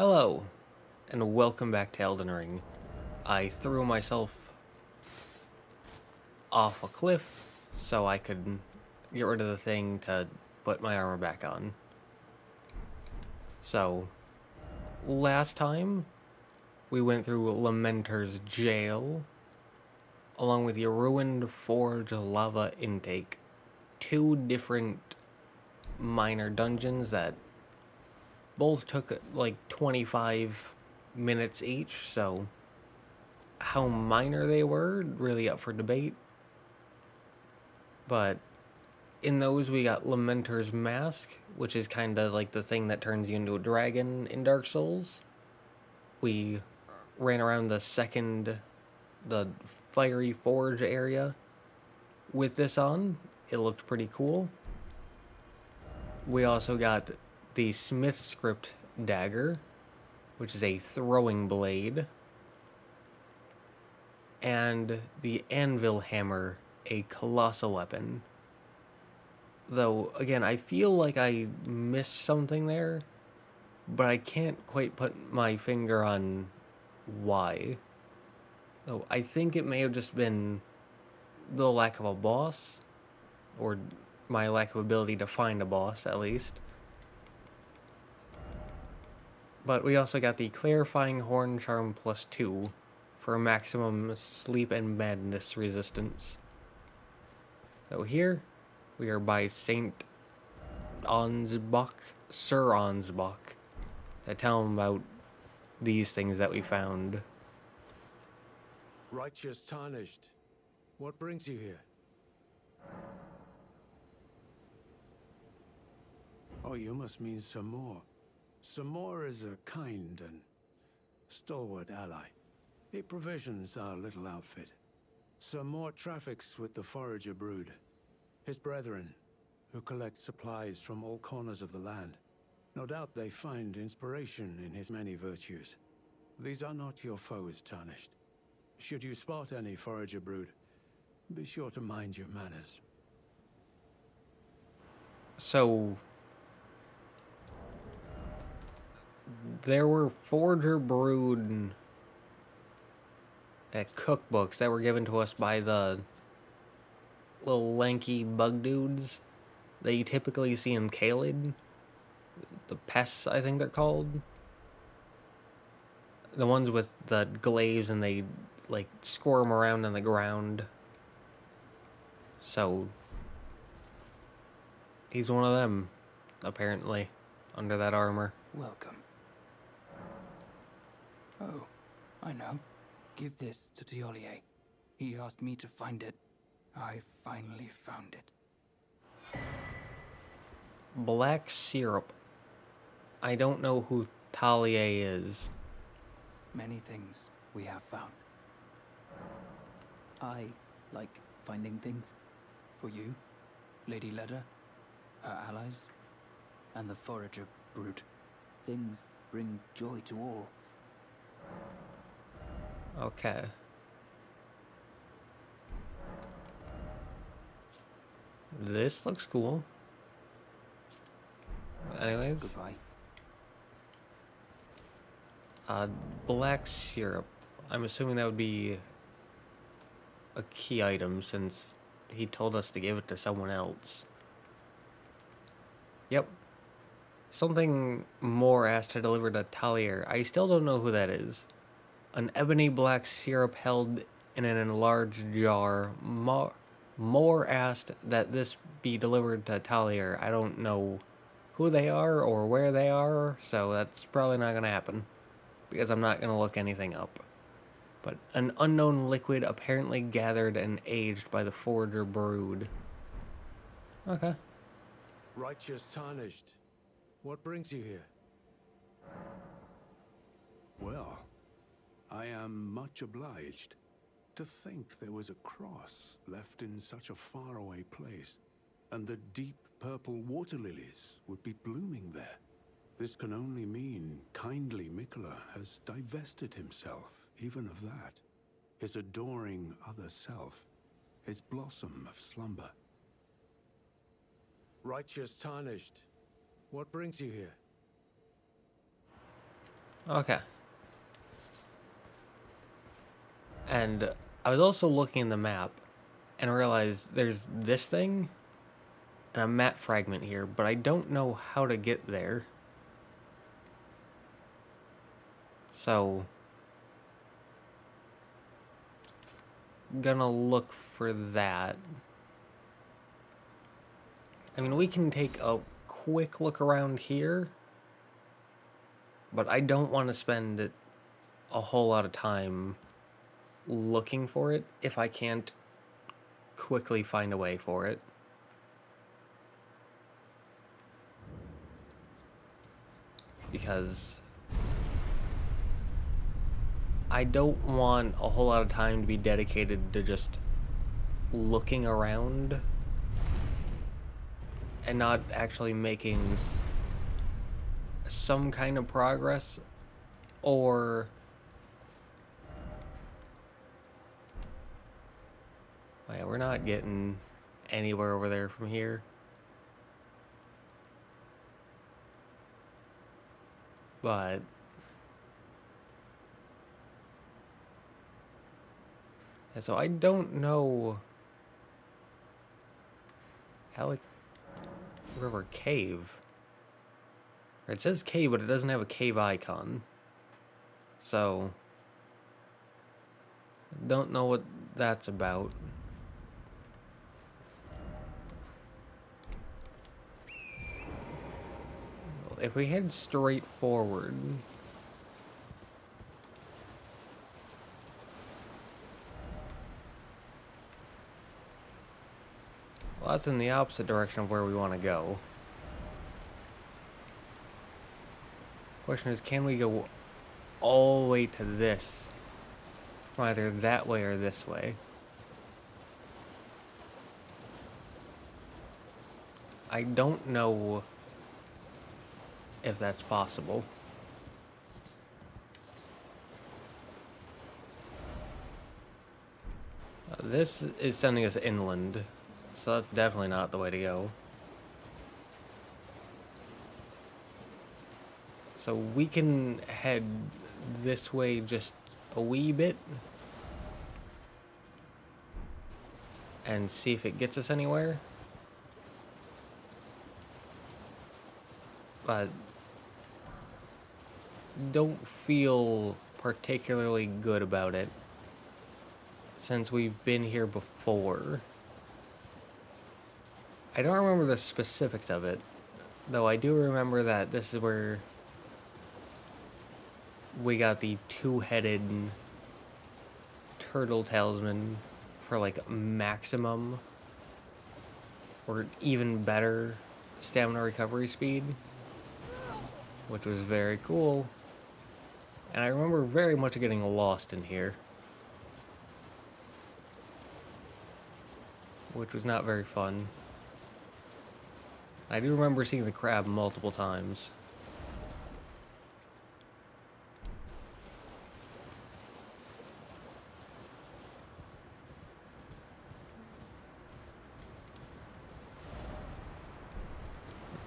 Hello, and welcome back to Elden Ring. I threw myself off a cliff so I could get rid of the thing to put my armor back on. So, last time we went through Lamenter's jail along with the ruined forge lava intake. Two different minor dungeons that both took like 25 minutes each, so how minor they were, really up for debate. But in those, we got Lamenter's Mask, which is kind of like the thing that turns you into a dragon in Dark Souls. We ran around the second, the fiery forge area with this on. It looked pretty cool. We also got the Smith Script Dagger, which is a throwing blade, and the Anvil Hammer, a colossal weapon. Though, again, I feel like I missed something there, but I can't quite put my finger on why. Though I think it may have just been the lack of a boss, or my lack of ability to find a boss, at least. But we also got the Clarifying Horn Charm plus 2 for maximum sleep and madness resistance. So here, we are by Saint Ansbach, Sir Ansbach, to tell him about these things that we found. Righteous Tarnished, what brings you here? Oh, you must mean Samor. Samor is a kind and stalwart ally. He provisions our little outfit. Samor traffics with the Forager Brood, his brethren, who collect supplies from all corners of the land. No doubt they find inspiration in his many virtues. These are not your foes, Tarnished. Should you spot any Forager Brood, be sure to mind your manners. So, there were Forager Brood uh, cookbooks that were given to us by the little lanky bug dudes that you typically see in Caelid. The pests, I think they're called. The ones with the glaives and they like squirm around on the ground. So he's one of them, apparently, under that armor. Welcome. Oh, I know. Give this to Thiollier. He asked me to find it. I finally found it. Black syrup. I don't know who Thiollier is. Many things we have found. I like finding things. For you, Lady Leda, her allies, and the Forager Brood. Things bring joy to all. Okay. This looks cool. Anyways, Goodbye. uh, black syrup. I'm assuming that would be a key item since he told us to give it to someone else. Yep. Something Moore asked to deliver to Thiollier. I still don't know who that is. An ebony black syrup held in an enlarged jar. Moore, asked that this be delivered to Thiollier. I don't know who they are or where they are, so that's probably not going to happen. Because I'm not going to look anything up. But an unknown liquid apparently gathered and aged by the Forager Brood. Okay. Righteous Tarnished, what brings you here? Well, I am much obliged. To think there was a cross left in such a faraway place, and the deep purple water lilies would be blooming there. This can only mean kindly Miquella has divested himself even of that. His adoring other self, his blossom of slumber. Righteous Tarnished, what brings you here? Okay. And I was also looking in the map and realized there's this thing and a map fragment here, but I don't know how to get there. So, gonna look for that. I mean, we can take a quick look around here, but I don't want to spend a whole lot of time looking for it if I can't quickly find a way for it. Because I don't want a whole lot of time to be dedicated to just looking around and not actually making some kind of progress or Wait, we're not getting anywhere over there from here. But yeah, so I don't know Alec River Cave. It says cave, but it doesn't have a cave icon. So don't know what that's about. if we head straight forward... Well, that's in the opposite direction of where we want to go. Question is, can we go all the way to this? Either that way or this way. I don't know if that's possible. Uh, this is sending us inland, so that's definitely not the way to go. So we can head this way just a wee bit and see if it gets us anywhere. But don't feel particularly good about it since we've been here before. I don't remember the specifics of it, though I do remember that this is where we got the two-headed turtle talisman for like maximum or even better stamina recovery speed, which was very cool. And I remember very much getting lost in here. Which was not very fun. I do remember seeing the crab multiple times.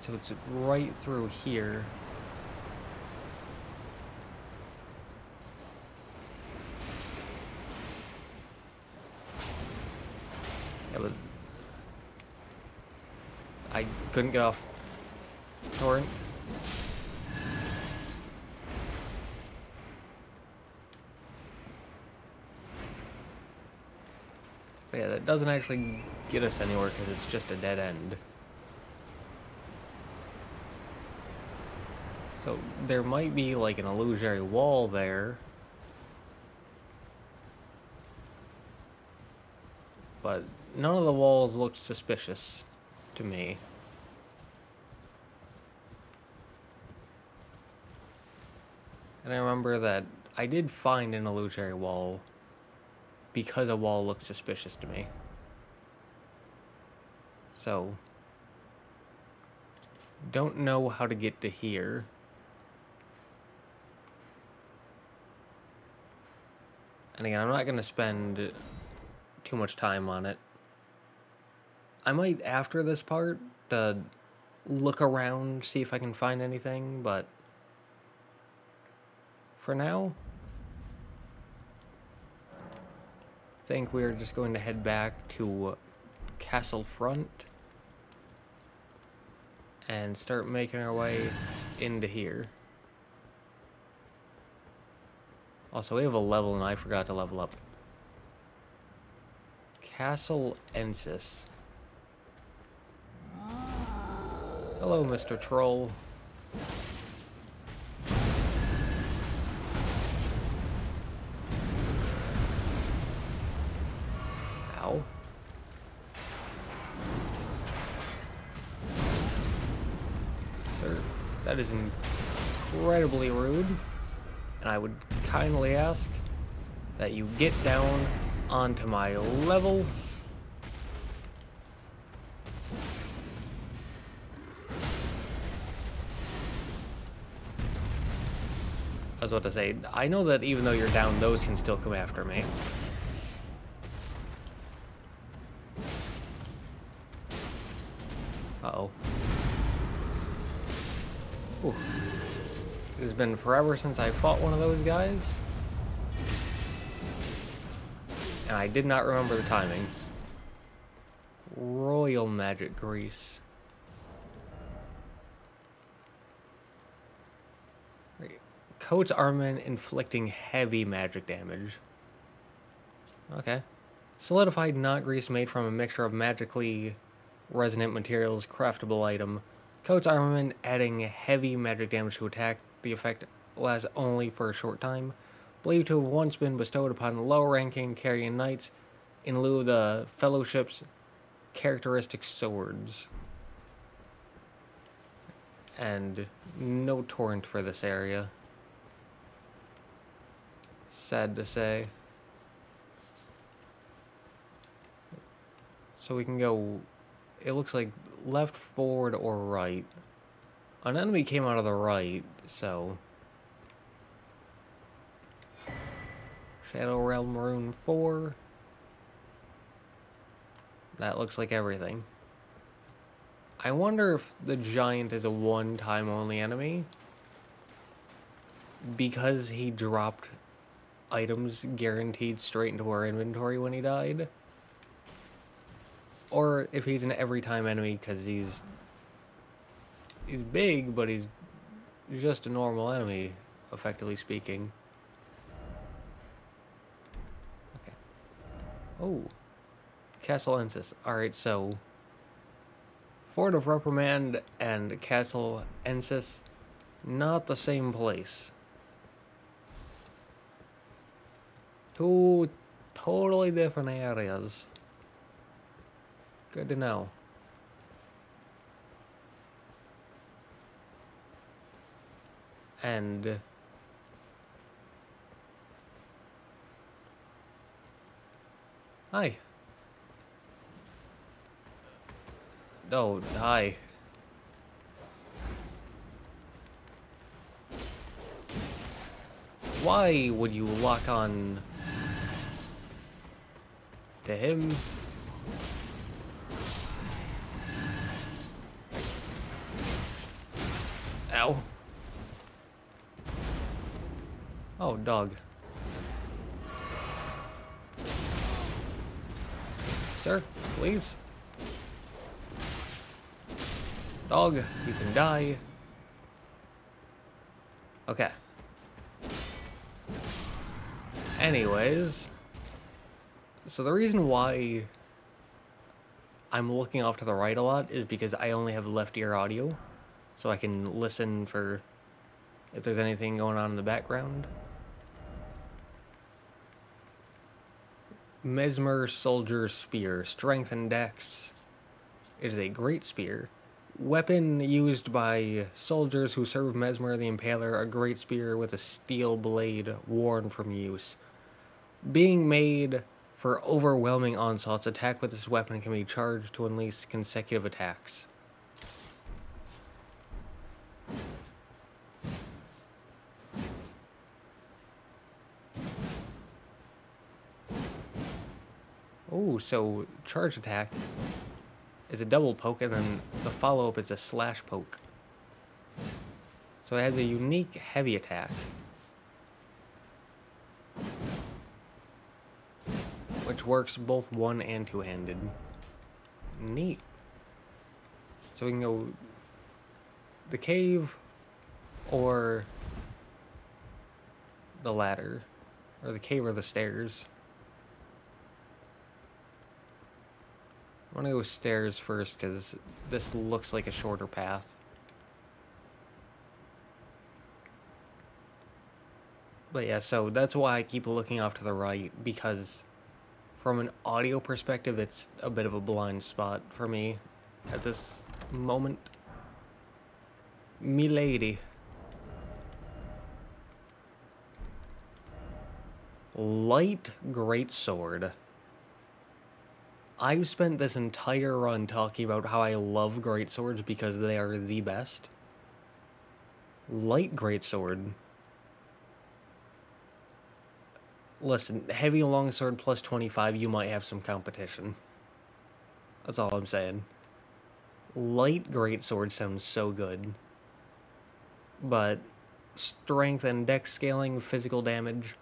So it's right through here. Couldn't get off torrent. But yeah, that doesn't actually get us anywhere because it's just a dead end. So there might be like an illusory wall there. But none of the walls looked suspicious to me. And I remember that I did find an illusory wall because a wall looked suspicious to me. So, don't know how to get to here. And again, I'm not going to spend too much time on it. I might, after this part, to look around, see if I can find anything, but for now. I think we're just going to head back to uh, Castle Front and start making our way into here. Also, we have a level and I forgot to level up. Castle Ensis. Hello, Mr. Troll. Is incredibly rude. And I would kindly ask that you get down onto my level. I was about to say, I know that even though you're down, those can still come after me. Uh-oh. It has been forever since I fought one of those guys. And I did not remember the timing. Royal Magic Grease. Coats armament inflicting heavy magic damage. Okay. Solidified knot grease made from a mixture of magically resonant materials, craftable item. Coats armament adding heavy magic damage to attack. The effect lasts only for a short time. Believed to have once been bestowed upon low-ranking Carian knights in lieu of the Fellowship's characteristic swords. And no torrent for this area. Sad to say. So we can go, it looks like left, forward, or right. An enemy came out of the right, so... Shadow Realm Rune 4. That looks like everything. I wonder if the giant is a one-time only enemy. Because he dropped items guaranteed straight into our inventory when he died. Or if he's an every time enemy because he's he's big, but he's just a normal enemy, effectively speaking. Okay. Oh. Castle Ensis. Alright, so Fort of Reprimand and Castle Ensis, not the same place. Two totally different areas. Good to know. And Hi. Oh, hi. Why would you lock on to him. Oh, dog. Sir, please. Dog, you can die. Okay. Anyways. So the reason why I'm looking off to the right a lot is because I only have left ear audio. So I can listen for if there's anything going on in the background. Messmer Soldier Spear. Strength and Dex. It is a great spear. Weapon used by soldiers who serve Messmer the Impaler, a great spear with a steel blade worn from use. Being made for overwhelming onslaughts, attack with this weapon can be charged to unleash consecutive attacks. Oh, so charge attack is a double poke, and then the follow-up is a slash poke. So it has a unique heavy attack. Which works both one and two-handed. Neat. So we can go the cave or the ladder. Or the cave or the stairs. I want to go stairs first because this looks like a shorter path. But yeah, so that's why I keep looking off to the right because from an audio perspective, it's a bit of a blind spot for me at this moment. Milady. Light great sword. I've spent this entire run talking about how I love great swords because they are the best. Light great sword. Listen, heavy longsword plus 25, you might have some competition. That's all I'm saying. Light greatsword sounds so good. But strength and dex scaling, physical damage.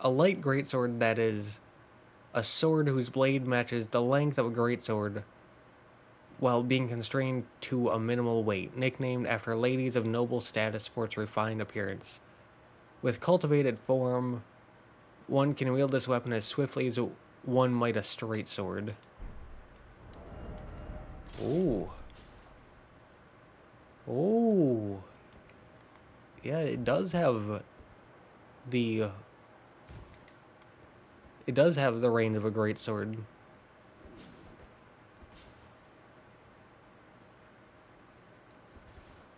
A light greatsword that is a sword whose blade matches the length of a greatsword while being constrained to a minimal weight, nicknamed after ladies of noble status for its refined appearance. With cultivated form, one can wield this weapon as swiftly as one might a straight sword. Ooh. Ooh. Yeah, it does have the... Does have the range of a great sword.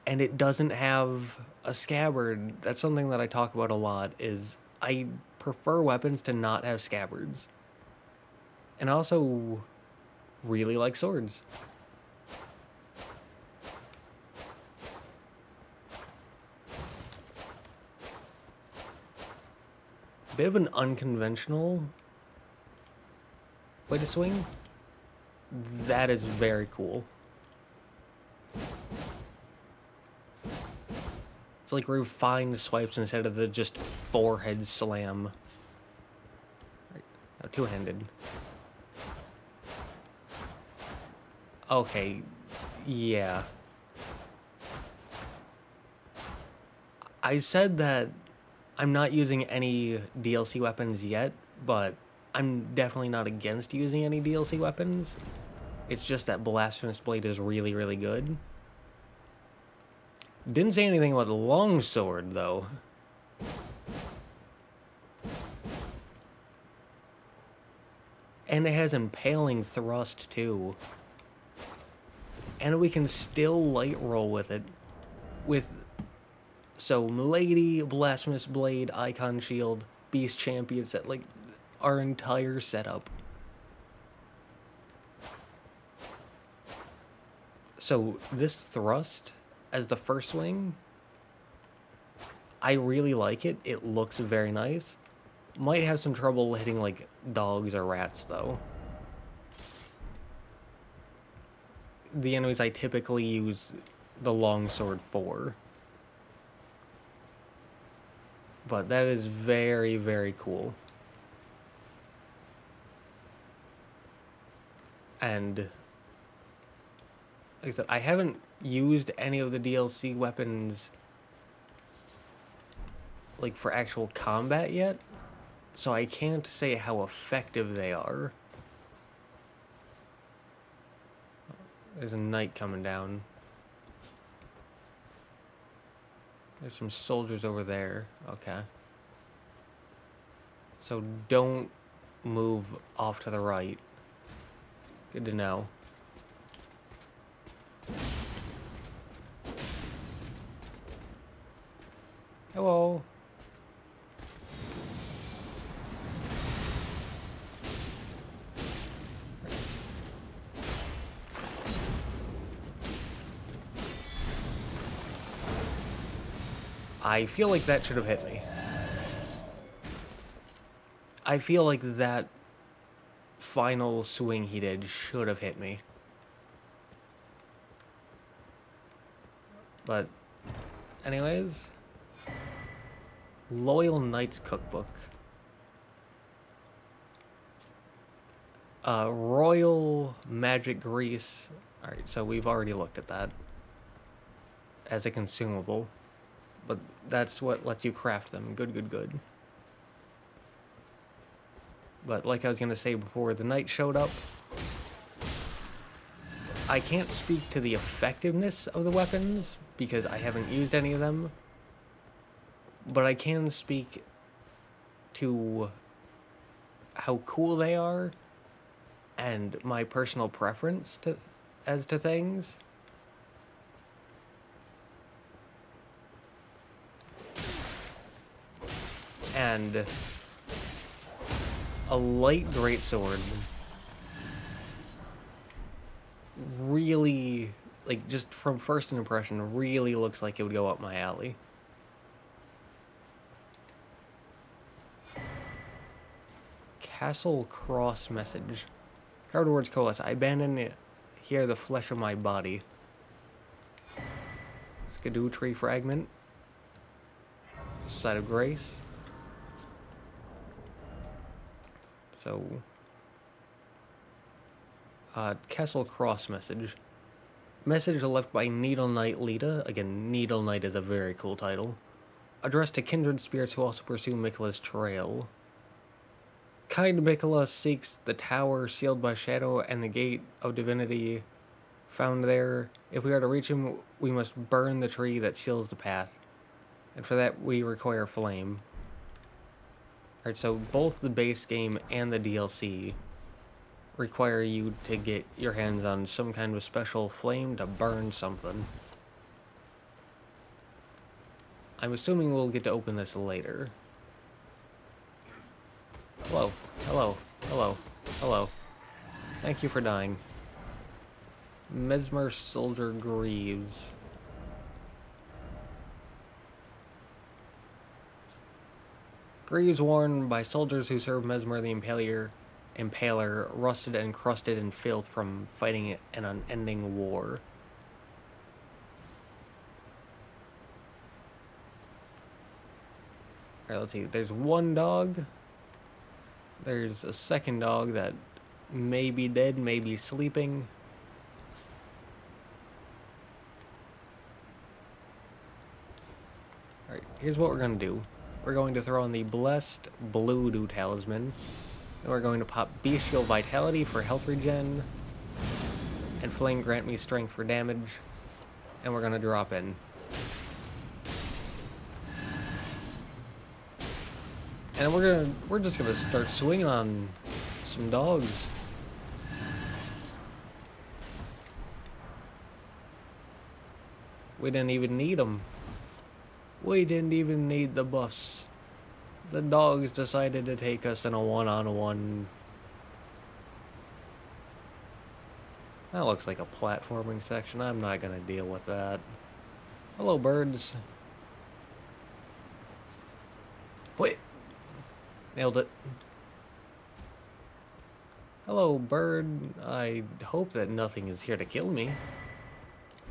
And it doesn't have a scabbard. That's something that I talk about a lot, is I prefer weapons to not have scabbards. And I also really like swords. Bit of an unconventional to swing. That is very cool. It's like refined swipes instead of the just forehead slam. Right. two-handed. Okay, yeah. I said that I'm not using any DLC weapons yet, but I'm definitely not against using any DLC weapons. It's just that Blasphemous Blade is really, really good. Didn't say anything about the longsword, though. And it has impaling thrust, too. And we can still light roll with it. With... So, Milady, Blasphemous Blade, Icon Shield, Beast Champion set, like, our entire setup. So, this thrust as the first swing, I really like it. It looks very nice. Might have some trouble hitting like dogs or rats though. The enemies I typically use the longsword for. But that is very, very cool. And like I said, I haven't used any of the DLC weapons like for actual combat yet, so I can't say how effective they are. There's a knight coming down. There's some soldiers over there. Okay. So don't move off to the right. Good to know. Hello. I feel like that should have hit me. I feel like that final swing he did should have hit me. But, anyways, Loyal Knights Cookbook. Uh, Royal Magic Grease. Alright, so we've already looked at that as a consumable. But that's what lets you craft them. Good, good, good. But like I was going to say before the knight showed up, I can't speak to the effectiveness of the weapons because I haven't used any of them. But I can speak to how cool they are and my personal preference to as to things. And a light greatsword really like just from first impression really looks like it would go up my alley. Castle Cross message. Card words coalesce. I abandon it here the flesh of my body. Scadutree fragment. Side of grace. So uh, Castle Cross message. Message left by Needle Knight Leda. Again, Needle Knight is a very cool title. Addressed to kindred spirits who also pursue Miquella's trail. Kind Miquella seeks the tower sealed by shadow and the gate of divinity found there. If we are to reach him, we must burn the tree that seals the path. And for that, we require flame. Alright, so both the base game and the DLC require you to get your hands on some kind of special flame to burn something. I'm assuming we'll get to open this later. Hello, hello, hello, hello. Thank you for dying. Messmer Soldier Greaves. Greaves worn by soldiers who serve Messmer the Impaler impaler, rusted and crusted in filth from fighting an unending war. Alright, let's see. There's one dog. There's a second dog that may be dead, may be sleeping. Alright, here's what we're to do. We're going to throw on the Blessed Blue Dew Talisman. And we're going to pop Bestial Vitality for health regen. And Flame grant me strength for damage. And we're going to drop in. And we're gonna we're just gonna start swinging on some dogs. We didn't even need them. We didn't even need the buffs the dogs decided to take us in a one-on-one. That looks like a platforming section. I'm not going to deal with that. Hello, birds. Wait. Nailed it. Hello, bird. I hope that nothing is here to kill me.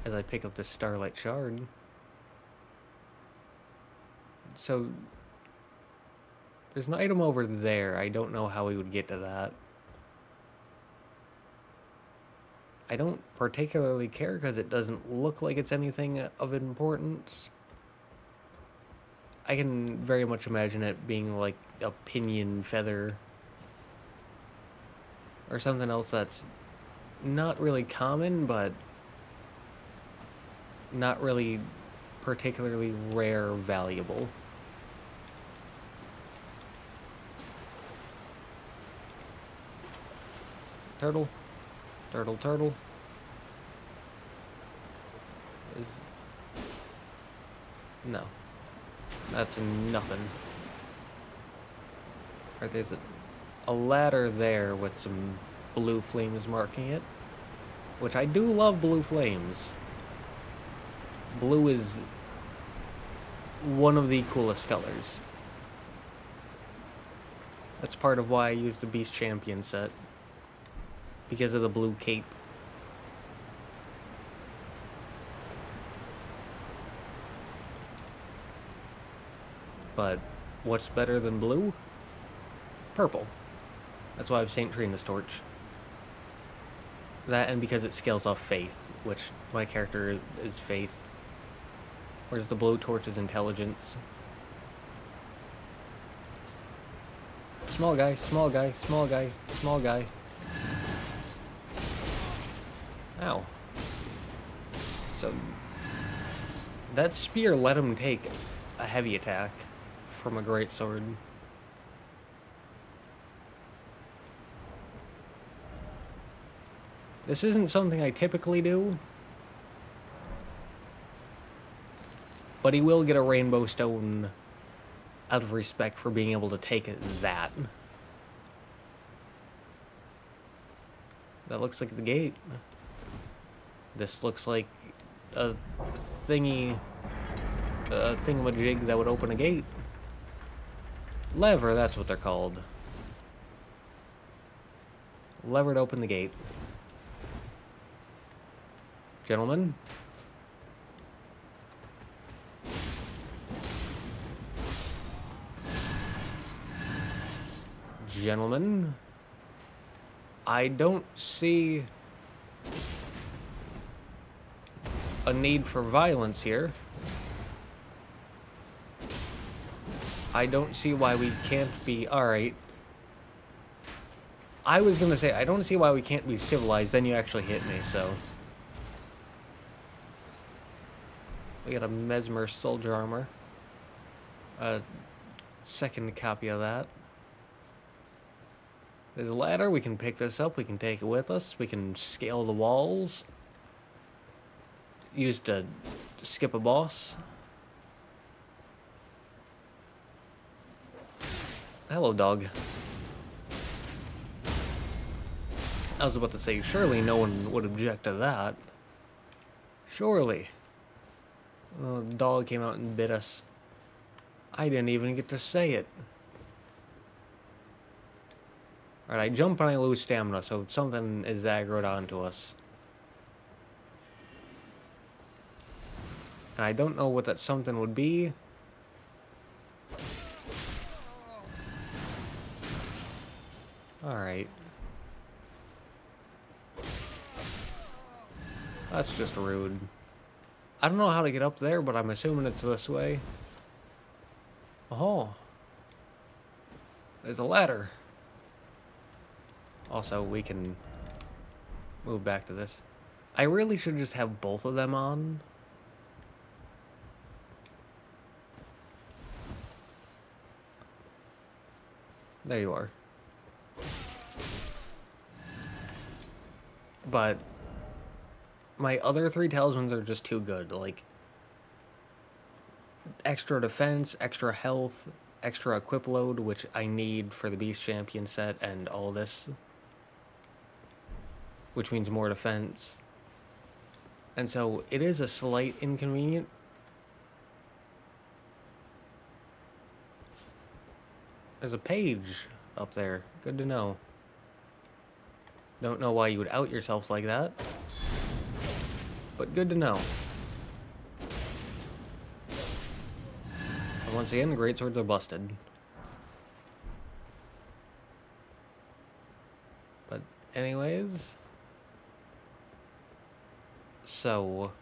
As I pick up this Starlight Shard. So, there's an item over there. I don't know how we would get to that. I don't particularly care because it doesn't look like it's anything of importance. I can very much imagine it being like a pinion feather or something else that's not really common, but not really particularly rare valuable. Turtle. Turtle, turtle. Is... No. That's nothing. Right, there's a, a ladder there with some blue flames marking it. Which I do love blue flames. Blue is one of the coolest colors. That's part of why I use the Beast Champion set because of the blue cape. But what's better than blue? Purple. That's why I have St. Trina's torch. That and because it scales off faith, which my character is faith. Whereas the blowtorch is intelligence. Small guy, small guy, small guy, small guy. Ow. So that spear let him take a heavy attack from a great sword. This isn't something I typically do. But he will get a rainbow stone out of respect for being able to take that. That looks like the gate. This looks like a thingy, a thingamajig that would open a gate. Lever, that's what they're called. Lever to open the gate. Gentlemen. Gentlemen. I don't see a need for violence here. I don't see why we can't be... Alright. I was gonna say, I don't see why we can't be civilized, then you actually hit me, so... We got a Messmer soldier armor. A second copy of that. There's a ladder, we can pick this up, we can take it with us, we can scale the walls. Use to skip a boss. Hello, dog. I was about to say, surely no one would object to that. Surely. The dog came out and bit us. I didn't even get to say it. Alright, I jump and I lose stamina, so something is aggroed onto us. And I don't know what that something would be. Alright. That's just rude. I don't know how to get up there, but I'm assuming it's this way. Oh. There's a ladder. Also, we can move back to this. I really should just have both of them on. There you are. But my other three talismans are just too good. Like extra defense, extra health, extra equip load, which I need for the Beast Champion set and all this. Which means more defense. And so it is a slight inconvenient. There's a page up there. Good to know. Don't know why you would out yourself like that. But good to know. And once again, great swords are busted. But anyways... So...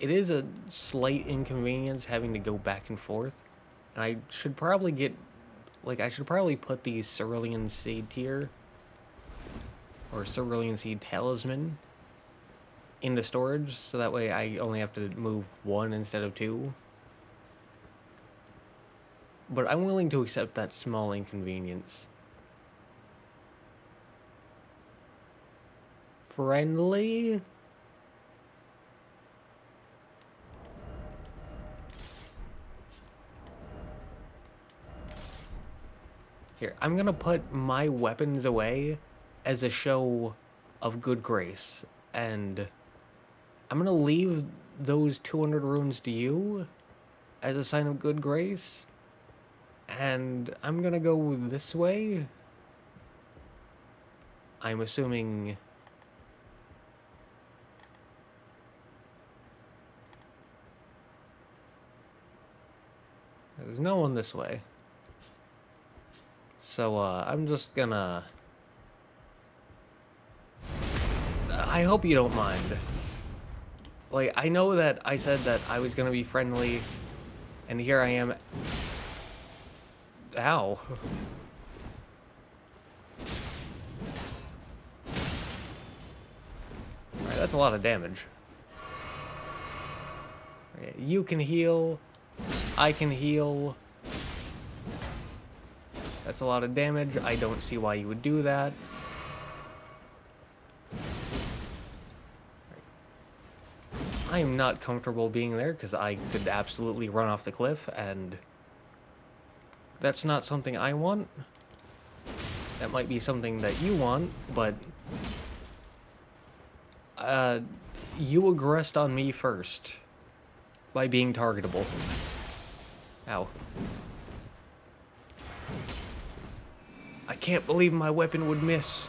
It is a slight inconvenience having to go back and forth. And I should probably get... Like, I should probably put the Cerulean Seed tier or Cerulean Seed Talisman into storage, so that way I only have to move one instead of two. But I'm willing to accept that small inconvenience. Friendly? Here, I'm gonna put my weapons away as a show of good grace. And I'm to leave those 200 runes to you as a sign of good grace. And I'm to go this way. I'm assuming... There's no one this way. So, uh, I'm just gonna... I hope you don't mind. Like, I know that I said that I was gonna be friendly, and here I am. Ow. Alright, that's a lot of damage. You can heal. I can heal. That's a lot of damage. I don't see why you would do that. I am not comfortable being there because I could absolutely run off the cliff and that's not something I want. That might be something that you want, but uh, you aggressed on me first by being targetable. Ow. I can't believe my weapon would miss.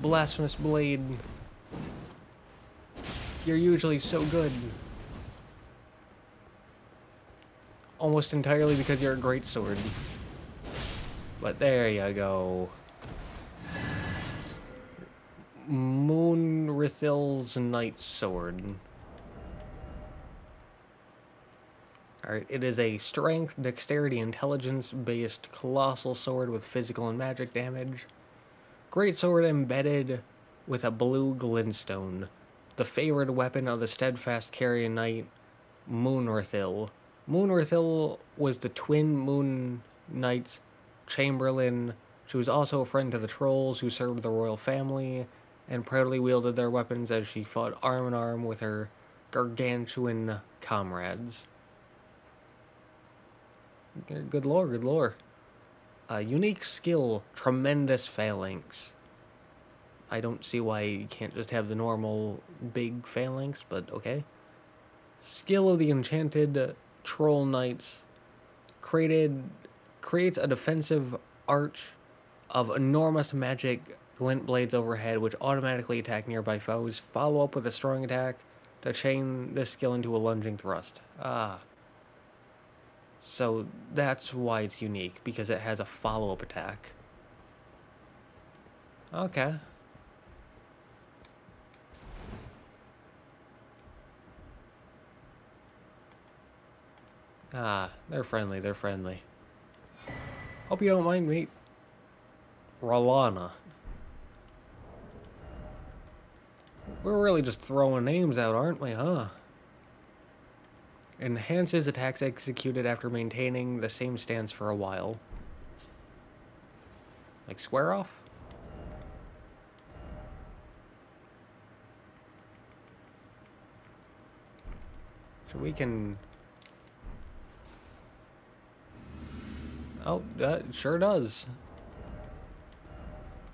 Blasphemous Blade. You're usually so good. Almost entirely because you're a great sword. But there you go. Moonrithyll's Knight Sword. Alright, it is a strength, dexterity, intelligence based colossal sword with physical and magic damage. Great sword embedded with a blue glintstone. The favored weapon of the steadfast Carian knight, Moonrithyll. Moonrithyll was the twin moon knight's chamberlain. She was also a friend to the trolls who served the royal family and proudly wielded their weapons as she fought arm in arm with her gargantuan comrades. Good lore, good lore. Uh, unique skill, tremendous phalanx. I don't see why you can't just have the normal big phalanx, but okay. Skill of the enchanted troll knights created creates a defensive arch of enormous magic glint blades overhead which automatically attack nearby foes. Follow up with a strong attack to chain this skill into a lunging thrust. Ah. So that's why it's unique, because it has a follow-up attack. Okay. Ah, they're friendly, they're friendly. Hope you don't mind me. Rellana. We're really just throwing names out, aren't we, huh? Enhances attacks executed after maintaining the same stance for a while. Like square off? So we can... Oh, that sure does.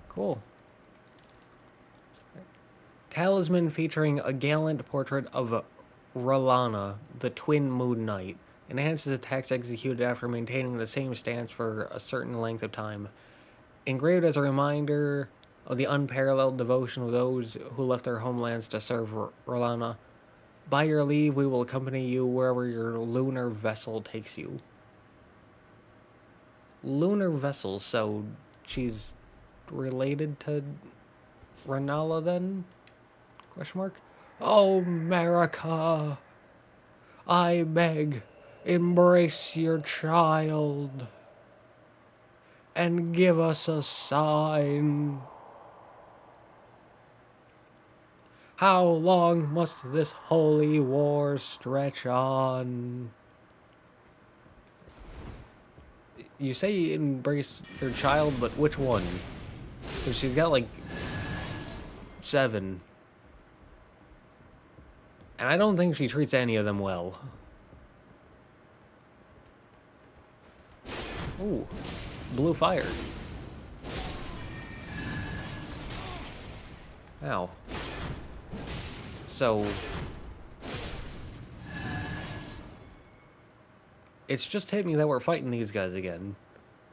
Cool. Talisman featuring a gallant portrait of Rellana, the Twin Moon Knight. Enhances attacks executed after maintaining the same stance for a certain length of time. Engraved as a reminder of the unparalleled devotion of those who left their homelands to serve Rellana. By your leave, we will accompany you wherever your lunar vessel takes you. Lunar vessel, so she's related to Rennala then? Question mark? Oh, Marika, I beg, embrace your child and give us a sign. How long must this holy war stretch on? You say embrace your child, but which one? So she's got like seven. And I don't think she treats any of them well. Ooh, blue fire. Ow. So... It's just hit me that we're fighting these guys again.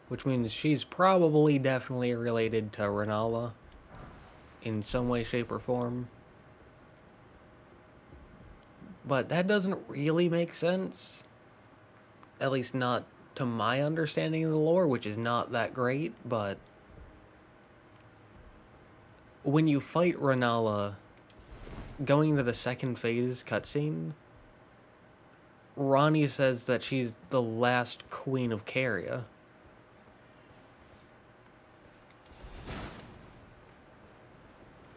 Which means she's probably definitely related to Rennala. In some way, shape, or form. But that doesn't really make sense. At least not to my understanding of the lore, which is not that great, but when you fight Rennala, going into the second phase cutscene, Ranni says that she's the last queen of Caria.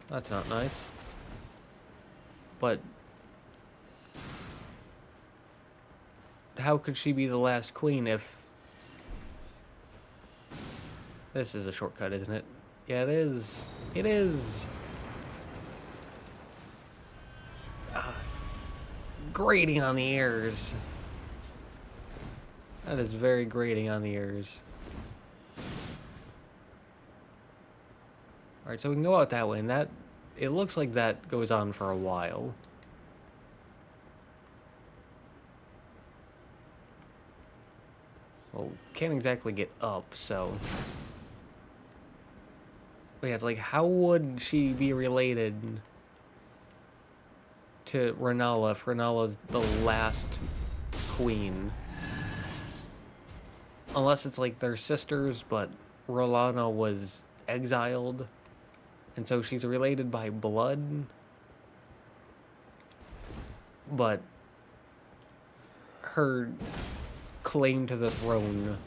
That's not nice. But how could she be the last queen if this is a shortcut, isn't it? Yeah, it is. It is. Ah, grating on the ears. That is very grating on the ears. Alright, so we can go out that way, and that... It looks like that goes on for a while. Well, can't exactly get up, so... But yeah, it's like, how would she be related to Rennala if Rennala's the last queen? Unless it's like they're sisters, but Rellana was exiled, and so she's related by blood. But her claim to the throne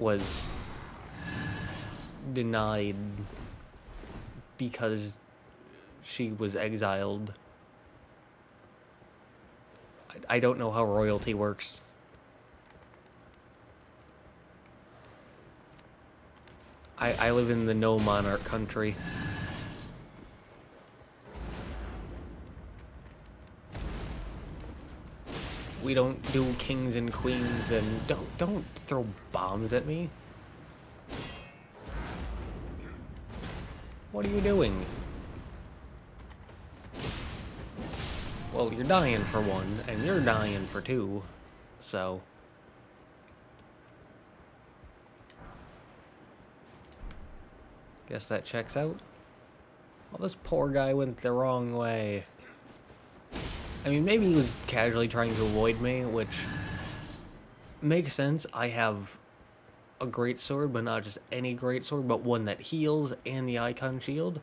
was denied because she was exiled. I, I don't know how royalty works. I, I live in the no monarch country. We don't do kings and queens and don't don't throw bombs at me. What are you doing? Well, you're dying for one, and you're dying for two, so... Guess that checks out. Well, this poor guy went the wrong way. I mean, maybe he was casually trying to avoid me, which makes sense. I have a great sword, but not just any great sword, but one that heals and the icon shield.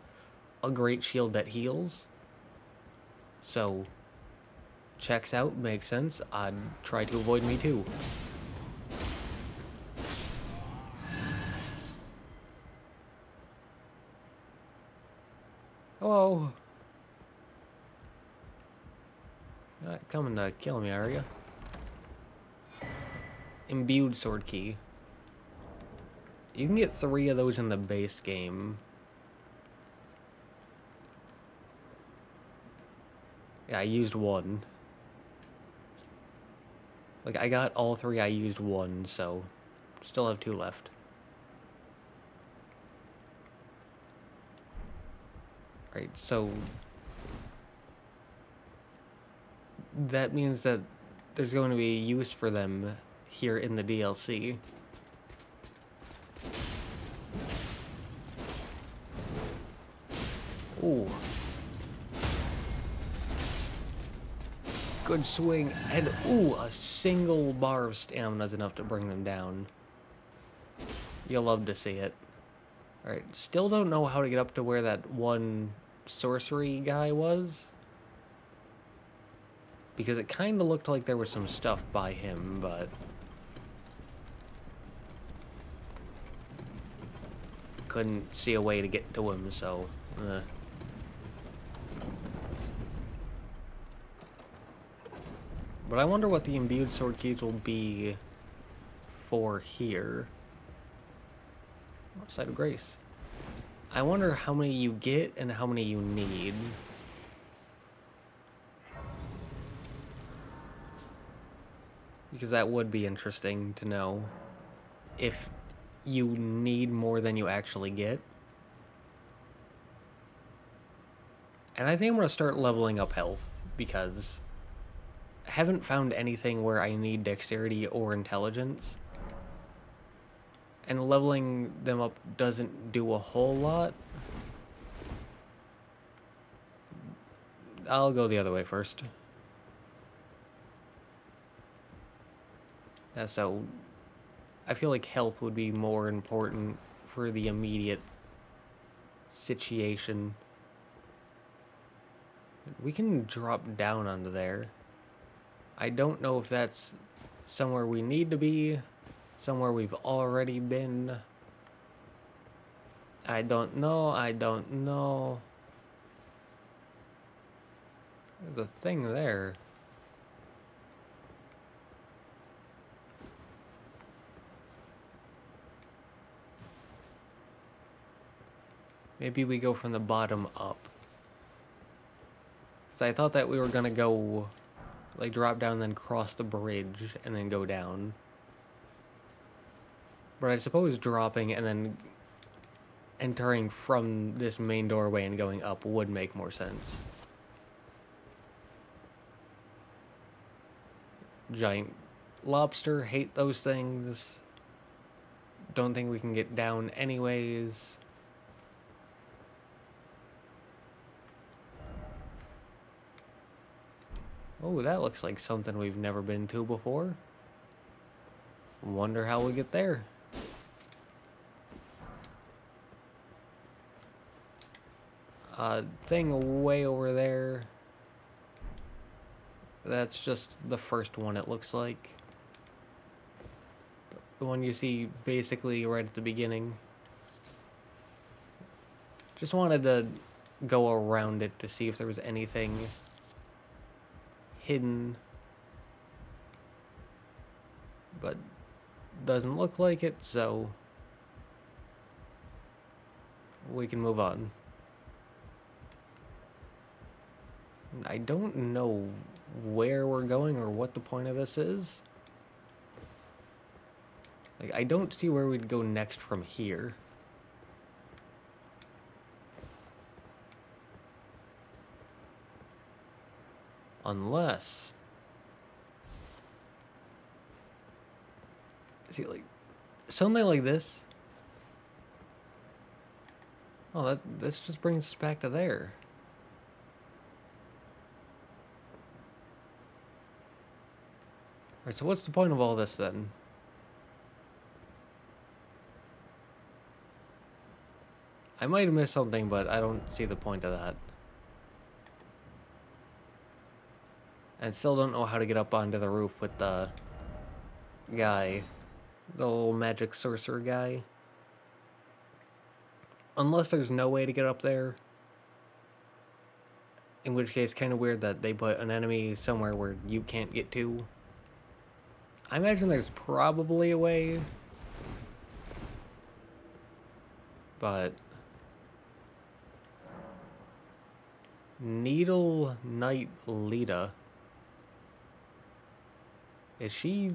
A great shield that heals. So, checks out, makes sense. I'd try to avoid me too. Hello. Not coming to kill me, are you? Imbued sword key. You can get three of those in the base game. Yeah, I used one. Like, I got all three, I used one, so... Still have two left. Right, so... That means that there's going to be use for them here in the DLC. Ooh. Good swing, and ooh, a single bar of stamina is enough to bring them down. You'll love to see it. Alright, still don't know how to get up to where that one sorcery guy was. Because it kind of looked like there was some stuff by him, but... Couldn't see a way to get to him, so... Uh. But I wonder what the imbued sword keys will be for here. Site of Grace. I wonder how many you get and how many you need. Because that would be interesting to know if you need more than you actually get. And I think I'm going to start leveling up health because I haven't found anything where I need dexterity or intelligence. And leveling them up doesn't do a whole lot. I'll go the other way first. Yeah, so I feel like health would be more important for the immediate situation. We can drop down onto there. I don't know if that's somewhere we need to be, somewhere we've already been. I don't know, I don't know. There's a thing there. Maybe we go from the bottom up. Because I thought that we were going to go, like, drop down, then cross the bridge, and then go down. But I suppose dropping and then entering from this main doorway and going up would make more sense. Giant lobster, hate those things. Don't think we can get down anyways. Oh, that looks like something we've never been to before. Wonder how we get there. Uh, thing way over there. That's just the first one, it looks like. The one you see basically right at the beginning. Just wanted to go around it to see if there was anything hidden. But doesn't look like it, so we can move on. I don't know where we're going or what the point of this is. Like, I don't see where we'd go next from here. Unless... See, like, something like this. Oh, that this just brings us back to there. Alright, so what's the point of all this then? I might have missed something, but I don't see the point of that. And still don't know how to get up onto the roof with the guy. The little magic sorcerer guy. Unless there's no way to get up there. In which case, kind of weird that they put an enemy somewhere where you can't get to. I imagine there's probably a way. But... Needle Knight Leda. Is she...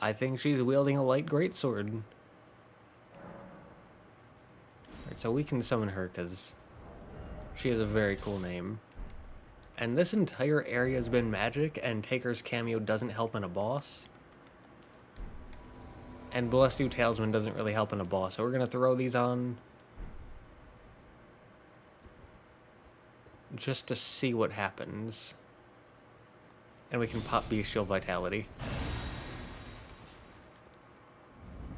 I think she's wielding a light greatsword. Right, so we can summon her because she has a very cool name. And this entire area has been magic, and Taker's cameo doesn't help in a boss. And Blessed Dew Talisman doesn't really help in a boss, so we're going to throw these on. Just to see what happens. And we can pop Bestial Vitality.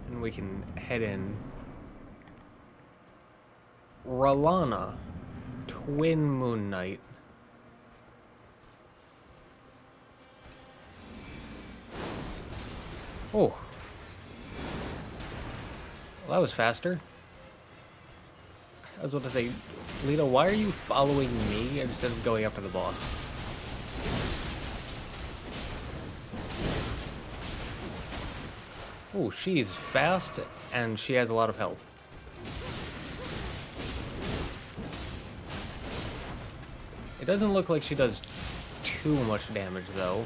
And we can head in. Rellana. Twin Moon Knight. Oh. Well, that was faster. I was about to say, Leda, why are you following me instead of going after the boss? Oh, she's fast and she has a lot of health. It doesn't look like she does too much damage though.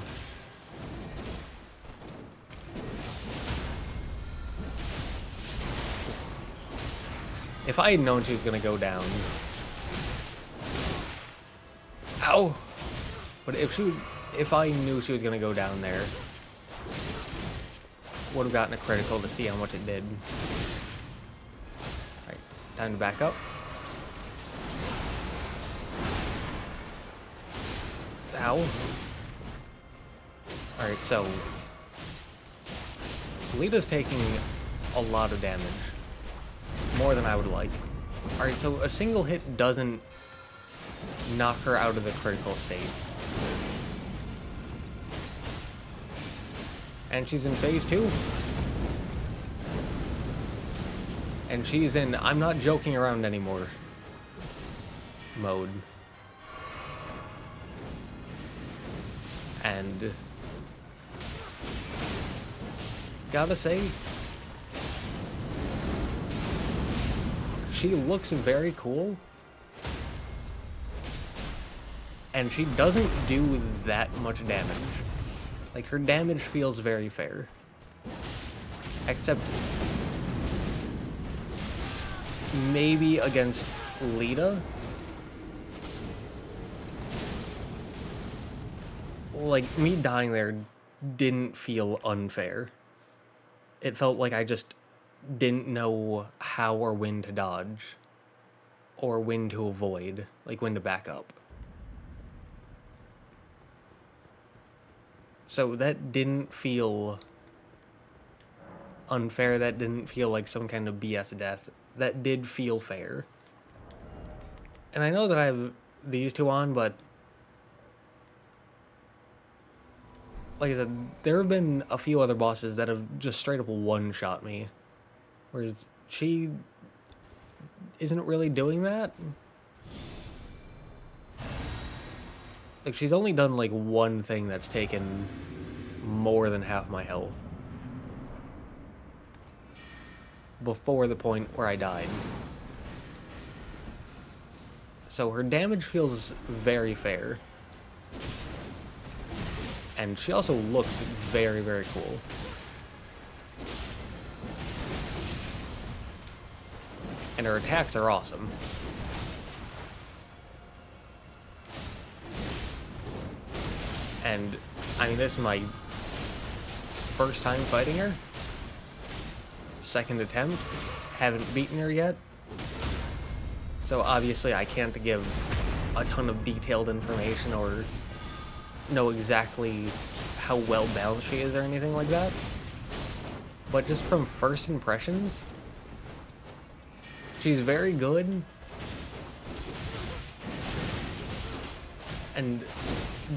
If I had known she was gonna go down. Ow! But if she if I knew she was gonna go down there, would have gotten a critical to see how much it did. Alright, time to back up. Ow. Alright, so Leda's taking a lot of damage. More than I would like. Alright, so a single hit doesn't knock her out of the critical state. And she's in phase two. And she's in I'm not joking around anymore mode. And gotta say, she looks very cool. And she doesn't do that much damage. Like, her damage feels very fair. Except maybe against Leda. Like, me dying there didn't feel unfair. It felt like I just didn't know how or when to dodge. Or when to avoid. Like, when to back up. So that didn't feel unfair. That didn't feel like some kind of BS death. That did feel fair. And I know that I have these two on, but like I said, there have been a few other bosses that have just straight up one shot me. Whereas she isn't really doing that. Like she's only done like one thing that's taken more than half my health. Before the point where I died. So her damage feels very fair. And she also looks very, very cool. And her attacks are awesome. And, I mean, this is my first time fighting her. Second attempt. Haven't beaten her yet. So obviously I can't give a ton of detailed information or know exactly how well balanced she is or anything like that. But just from first impressions, she's very good. And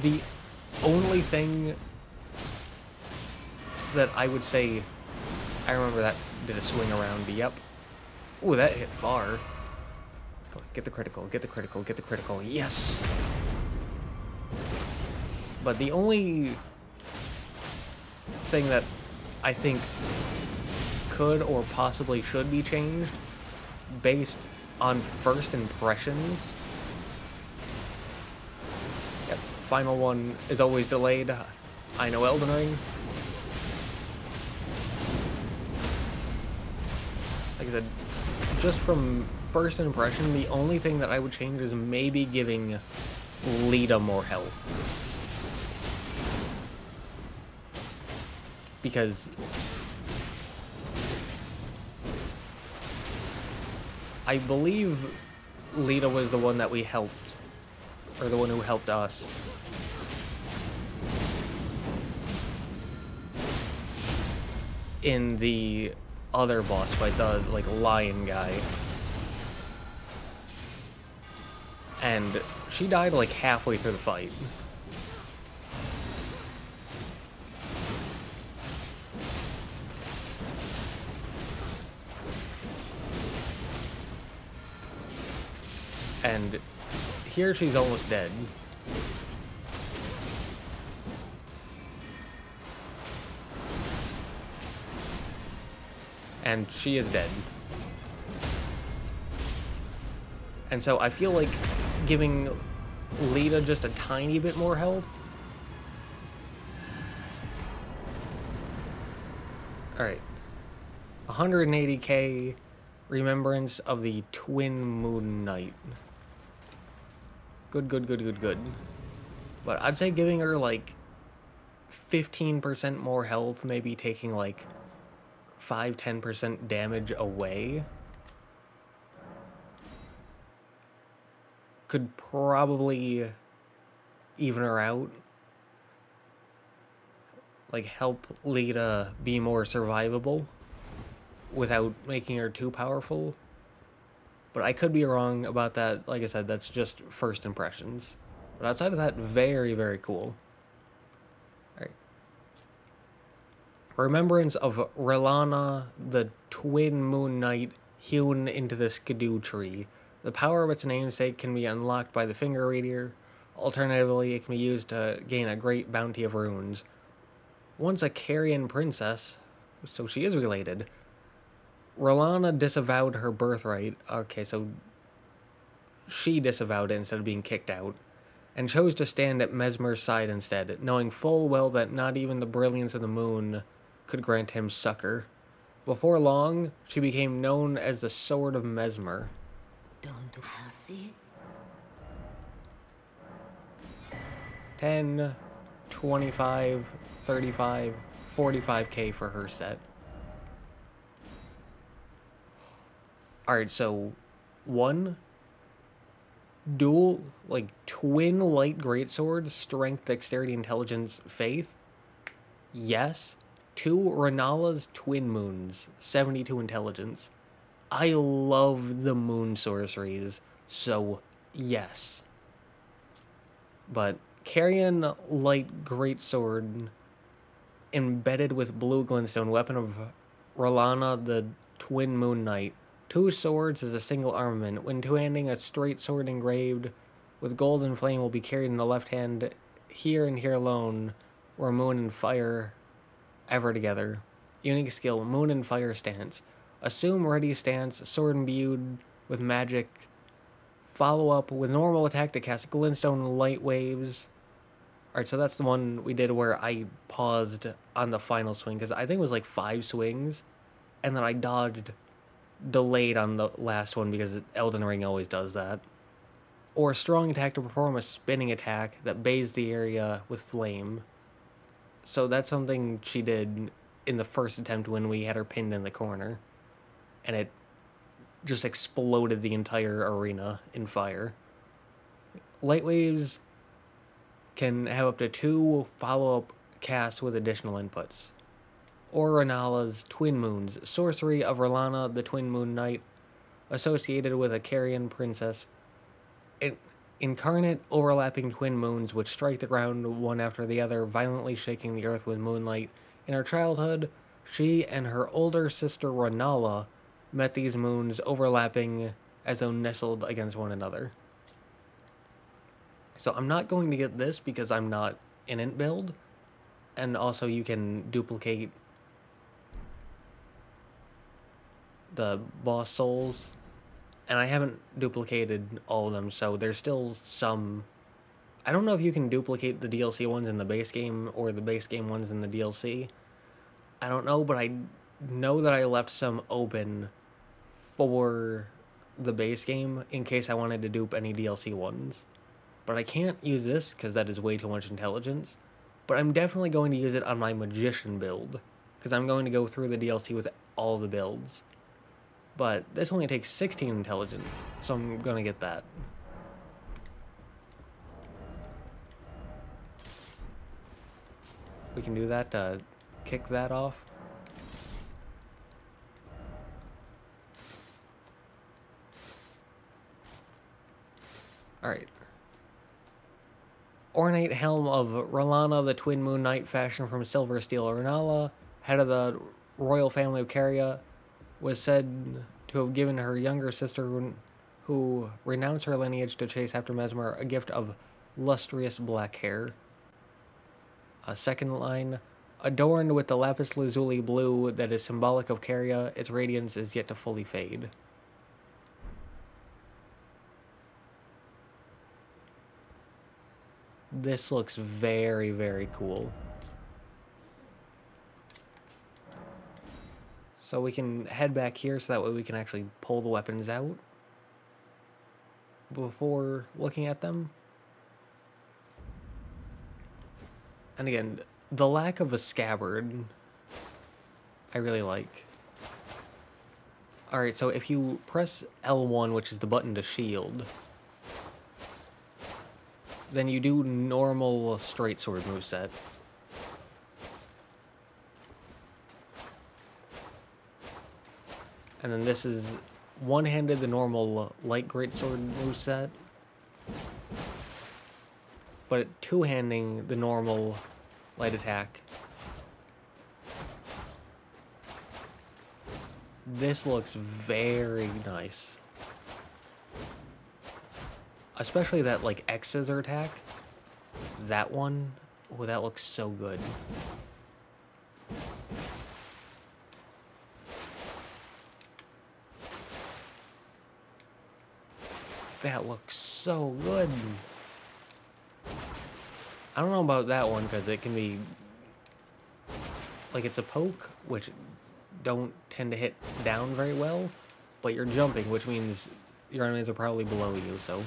the only thing that I would say, I remember that did a swing around, yep. Ooh, that hit far. Get the critical, get the critical, get the critical, yes! But the only thing that I think could or possibly should be changed based on first impressions. Final one is always delayed. I know Elden Ring. Like I said, just from first impression, the only thing that I would change is maybe giving Leda more health. Because I believe Leda was the one that we helped, or the one who helped us. In the other boss fight, the like lion guy. And she died like halfway through the fight. And here she's almost dead. And she is dead. And so I feel like giving Leda just a tiny bit more health. Alright. 180k Remembrance of the Twin Moon Knight. Good, good, good, good, good. But I'd say giving her like 15% more health, maybe taking like 5 10% damage away could probably even her out. Like help Leda be more survivable without making her too powerful. But I could be wrong about that. Like I said, that's just first impressions. But outside of that, very, very cool. Remembrance of Rellana, the twin moon knight hewn into the Scadutree. The power of its namesake can be unlocked by the finger reader. Alternatively, it can be used to gain a great bounty of runes. Once a Carian princess, so she is related, Rellana disavowed her birthright. Okay, so she disavowed it instead of being kicked out, and chose to stand at Messmer's side instead, knowing full well that not even the brilliance of the moon could grant him succor. Before long, she became known as the Sword of Messmer. Don't see 10, 25, 35, 45k for her set. Alright, so one dual, like twin light greatswords, strength, dexterity, intelligence, faith. Yes. Two Renala's twin moons, 72 intelligence. I love the moon sorceries, so yes. But Carian light greatsword embedded with blue glintstone, weapon of Rellana the twin moon knight Two swords is a single armament. When two-handing, a straight sword engraved with golden flame will be carried in the left hand, here and here alone, where moon and fire ever together. Unique skill, moon and fire stance. Assume ready stance, sword imbued with magic. Follow up with normal attack to cast glintstone light waves. Alright, so that's the one we did where I paused on the final swing, because I think it was like five swings, and then I dodged delayed on the last one because Elden Ring always does that. Or a strong attack to perform a spinning attack that bathes the area with flame. So that's something she did in the first attempt when we had her pinned in the corner. And it just exploded the entire arena in fire. Light waves can have up to two follow up casts with additional inputs. Oranala's Twin Moons, sorcery of Rellana, the Twin Moon Knight, associated with a Carian princess. In- incarnate, overlapping twin moons which strike the ground one after the other, violently shaking the earth with moonlight. In her childhood, she and her older sister Rennala met these moons overlapping as though nestled against one another. So I'm not going to get this because I'm not in it build. And also you can duplicate the boss souls, and I haven't duplicated all of them, so there's still some. I don't know if you can duplicate the DLC ones in the base game or the base game ones in the DLC. I don't know, but I know that I left some open for the base game in case I wanted to dupe any DLC ones. But I can't use this because that is way too much intelligence. But I'm definitely going to use it on my Magician build because I'm going to go through the DLC with all the builds. But this only takes 16 intelligence, so I'm gonna get that. We can do that to kick that off. Alright. Ornate helm of Rellana, the Twin Moon Knight, fashioned from silver steel. Rennala, head of the royal family of Caria, was said to have given her younger sister, who renounced her lineage to chase after Messmer, a gift of lustrous black hair. A second line, adorned with the lapis lazuli blue that is symbolic of Caria, its radiance is yet to fully fade. This looks very, very cool. So we can head back here so that way we can actually pull the weapons out before looking at them. And again, the lack of a scabbard, I really like. Alright, so if you press L1, which is the button to shield, then you do normal straight sword moveset. And then this is one-handed, the normal light greatsword moveset. But two-handing the normal light attack. This looks very nice. Especially that like X scissor attack. That one, oh that looks so good. That looks so good. I don't know about that one because it can be like it's a poke, which don't tend to hit down very well, but you're jumping, which means your enemies are probably below you, so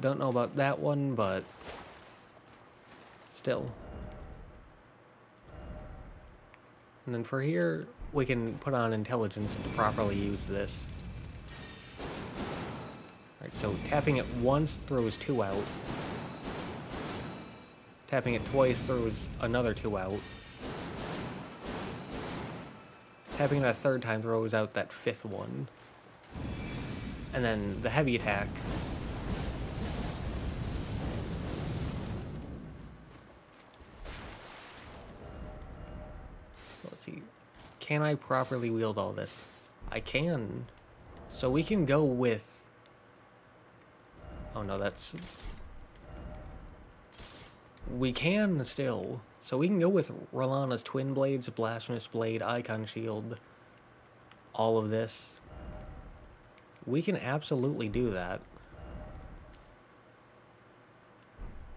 don't know about that one, but still. And then for here, we can put on intelligence to properly use this. So tapping it once throws two out. Tapping it twice throws another two out. Tapping it a third time throws out that fifth one. And then the heavy attack. Let's see. Can I properly wield all this? I can. So we can go with... Oh no, that's... We can still. So we can go with Rellana's Twin Blades, Blasphemous Blade, Icon Shield, all of this. We can absolutely do that.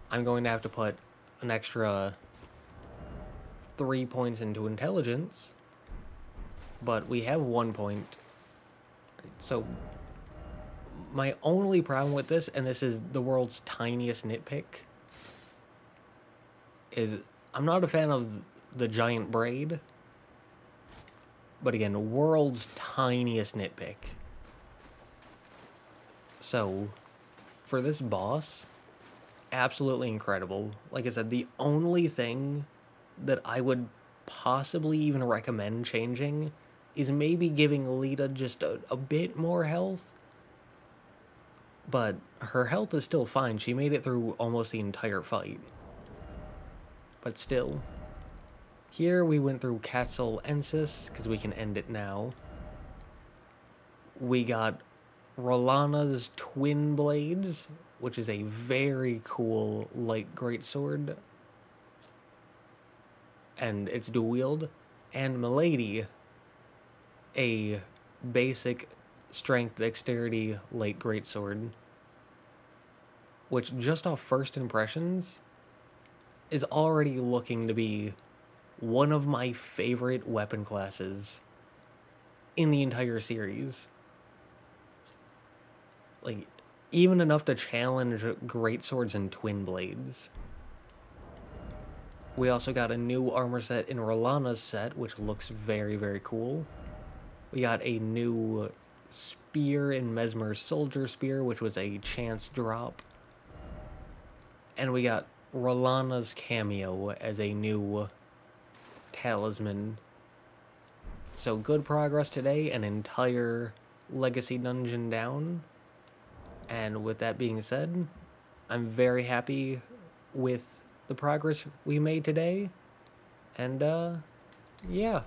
I'm going to have to put an extra three points into intelligence, but we have one point. So my only problem with this, and this is the world's tiniest nitpick, is I'm not a fan of the giant braid. But again, the world's tiniest nitpick. So, for this boss, absolutely incredible. Like I said, the only thing that I would possibly even recommend changing is maybe giving Leda just a, a bit more health. But her health is still fine. She made it through almost the entire fight. But still. Here we went through Castle Ensis, because we can end it now. We got Rellana's Twin Blades, which is a very cool light greatsword. And it's dual wield. And Milady, a basic strength dexterity light greatsword. Which just off first impressions is already looking to be one of my favorite weapon classes in the entire series. Like, even enough to challenge great swords and twin blades. We also got a new armor set in Rellana's set, which looks very, very cool. We got a new spear in Messmer's Soldier Spear, which was a chance drop. And we got Rellana's cameo as a new talisman. So good progress today, an entire legacy dungeon down. And with that being said, I'm very happy with the progress we made today. And uh yeah.